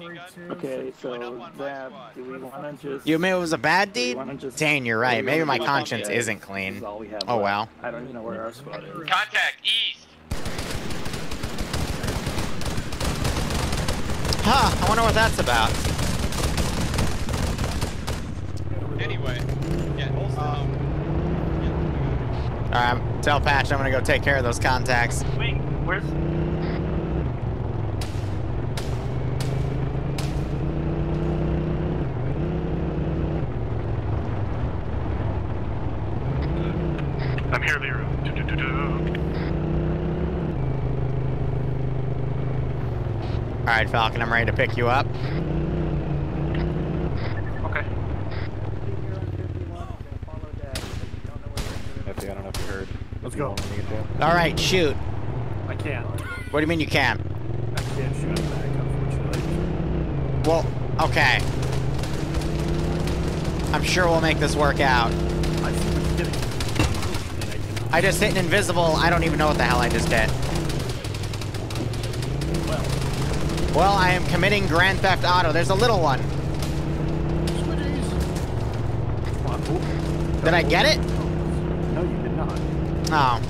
Okay, so Zab, do we want to just? You mean it was a bad deed? wanna just- Dang, you're right. Maybe my conscience isn't clean. is all we have Oh left. well. I don't even know where our spot is. Contact east. Huh, I wonder what that's about. Anyway, yeah. Um, Alright, tell Patch I'm gonna go take care of those contacts. Wait, where's... I'm here, Liru. Alright, Falcon, I'm ready to pick you up. Okay. I don't know if you heard. Let's go. Alright, shoot. I can't. What do you mean you can't? I can't shoot back, unfortunately. Well, okay. I'm sure we'll make this work out. I just hit an invisible. I don't even know what the hell I just did. Well, Well, I am committing Grand Theft Auto. There's a little one. on. Did I get it? No, you did not. Oh.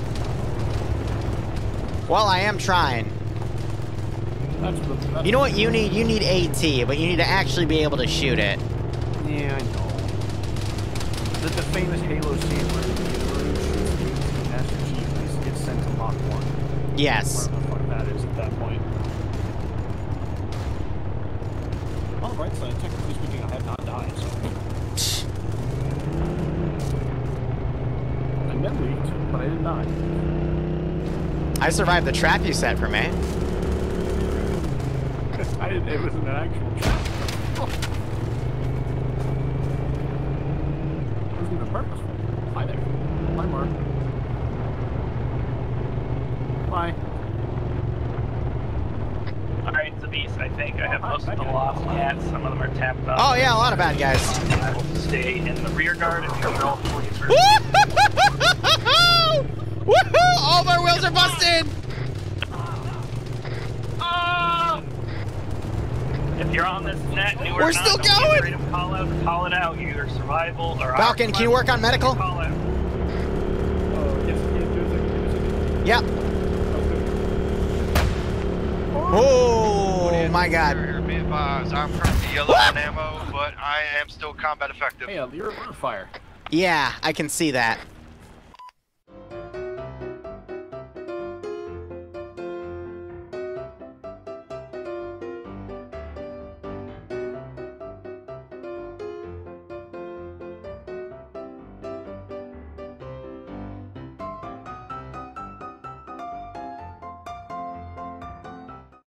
Well, I am trying. That's. That's You know what you need? You need AT, but you need to actually be able to shoot it. Yeah, I know. The, the famous Halo scene where Yes. Whatever the fuck that is at that point. Oh, On the bright side, technically speaking, I have not died, so. I med leaked, but I didn't die. I survived the trap you set for me. I didn't, it was an actual trap. Think. I have most of the lost cats. Some of them are tapped up. Oh yeah, a lot of bad guys. I will stay in the rear guard and control police. Woohoo! All of our wheels are busted. If you're on this net, new or We're not, still going! Call out, call it out. Either survival or. Falcon, can you work on medical? Call out. Oh, yes, yeah, do a second, do. Yep. Oh my God. Be advised, I'm currently yellow on ammo, but I am still combat effective. Hey, uh, you're on fire. Yeah, I can see that.